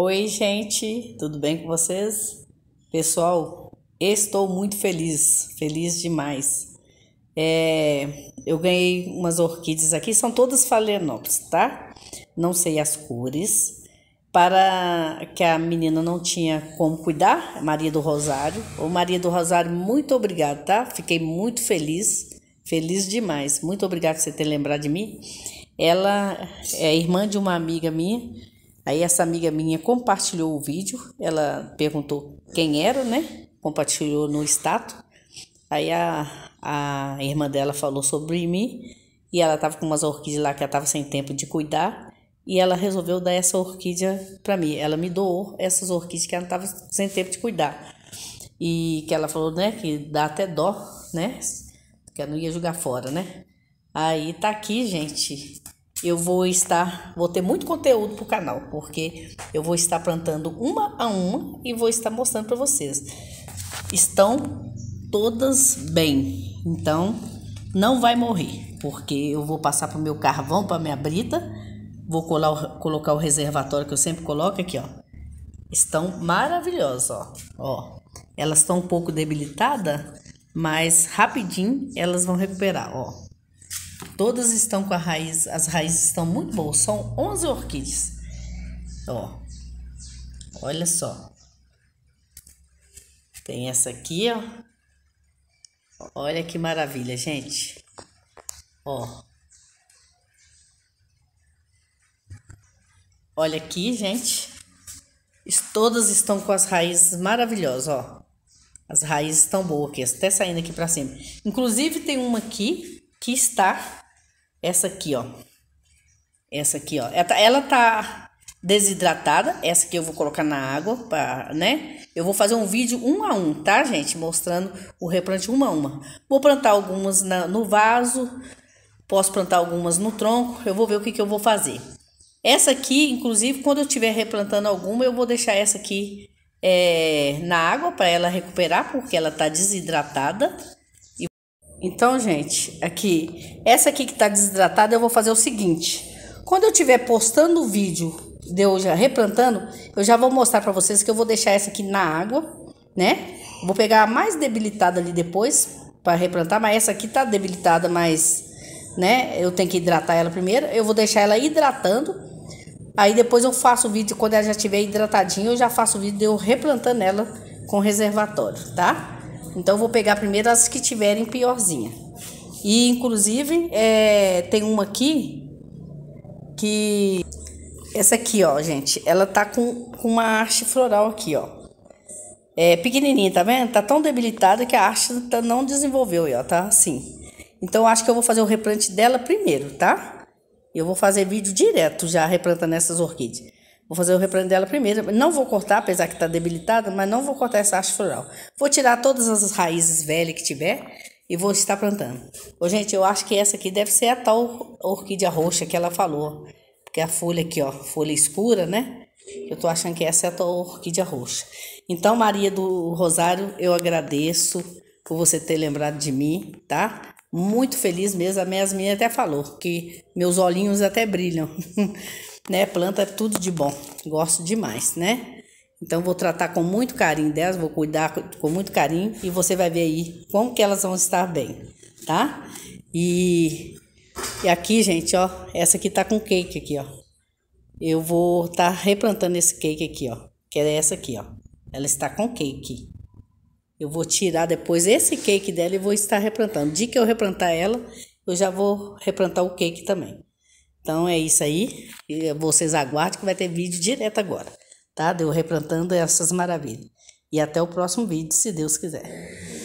Oi, gente, tudo bem com vocês? Pessoal, estou muito feliz, feliz demais. É, eu ganhei umas orquídeas aqui, são todas falenópolis, tá? Não sei as cores. Para que a menina não tinha como cuidar, Maria do Rosário. Ô Maria do Rosário, muito obrigada, tá? Fiquei muito feliz, feliz demais. Muito obrigada por você ter lembrado de mim. Ela é irmã de uma amiga minha Aí essa amiga minha compartilhou o vídeo, ela perguntou quem era, né? Compartilhou no status. Aí a, a irmã dela falou sobre mim e ela tava com umas orquídeas lá que ela tava sem tempo de cuidar e ela resolveu dar essa orquídea para mim. Ela me doou essas orquídeas que ela tava sem tempo de cuidar. E que ela falou, né, que dá até dó, né? Que ela não ia jogar fora, né? Aí tá aqui, gente, eu vou estar, vou ter muito conteúdo para o canal, porque eu vou estar plantando uma a uma e vou estar mostrando para vocês. Estão todas bem, então não vai morrer, porque eu vou passar para o meu carvão, para minha brita, vou colar, colocar o reservatório que eu sempre coloco aqui, ó. Estão maravilhosas, ó. ó. Elas estão um pouco debilitadas, mas rapidinho elas vão recuperar, ó. Todas estão com a raiz, as raízes estão muito boas. São 11 orquídeas. Ó. Olha só. Tem essa aqui, ó. Olha que maravilha, gente. Ó. Olha aqui, gente. Todas estão com as raízes maravilhosas, ó. As raízes estão boas aqui, até saindo aqui pra cima. Inclusive, tem uma aqui que está essa aqui, ó. Essa aqui, ó. Ela tá, ela tá desidratada. Essa aqui eu vou colocar na água, pra, né? Eu vou fazer um vídeo um a um, tá, gente? Mostrando o replante uma a uma. Vou plantar algumas na, no vaso. Posso plantar algumas no tronco. Eu vou ver o que, que eu vou fazer. Essa aqui, inclusive, quando eu estiver replantando alguma, eu vou deixar essa aqui é, na água para ela recuperar, porque ela tá desidratada. Então, gente, aqui, essa aqui que tá desidratada, eu vou fazer o seguinte. Quando eu estiver postando o vídeo de eu já replantando, eu já vou mostrar para vocês que eu vou deixar essa aqui na água, né? Vou pegar a mais debilitada ali depois para replantar, mas essa aqui tá debilitada, mas, né? Eu tenho que hidratar ela primeiro. Eu vou deixar ela hidratando. Aí depois eu faço o vídeo, quando ela já estiver hidratadinha, eu já faço o vídeo de eu replantando ela com reservatório, tá? Então vou pegar primeiro as que tiverem piorzinha. E inclusive é, tem uma aqui que essa aqui, ó, gente, ela tá com, com uma haste floral aqui, ó. É pequenininha, tá vendo? Tá tão debilitada que a haste tá, não desenvolveu, ó, tá assim. Então acho que eu vou fazer o replante dela primeiro, tá? Eu vou fazer vídeo direto já replantando essas orquídeas. Vou fazer o replante dela primeiro. Não vou cortar, apesar que está debilitada, mas não vou cortar essa haste floral. Vou tirar todas as raízes velhas que tiver e vou estar plantando. Ô, gente, eu acho que essa aqui deve ser a tal orquídea roxa que ela falou. Porque a folha aqui, ó, folha escura, né? Eu tô achando que essa é a tal orquídea roxa. Então, Maria do Rosário, eu agradeço por você ter lembrado de mim, tá? Muito feliz mesmo. A minha até falou que meus olhinhos até brilham. né? Planta é tudo de bom, gosto demais, né? Então vou tratar com muito carinho delas, vou cuidar com muito carinho e você vai ver aí como que elas vão estar bem, tá? E, e aqui, gente, ó, essa aqui tá com cake aqui, ó. Eu vou estar tá replantando esse cake aqui, ó, que é essa aqui, ó. Ela está com cake. Eu vou tirar depois esse cake dela e vou estar replantando. De que eu replantar ela, eu já vou replantar o cake também. Então é isso aí. E vocês aguardem que vai ter vídeo direto agora, tá? De eu replantando essas maravilhas. E até o próximo vídeo, se Deus quiser.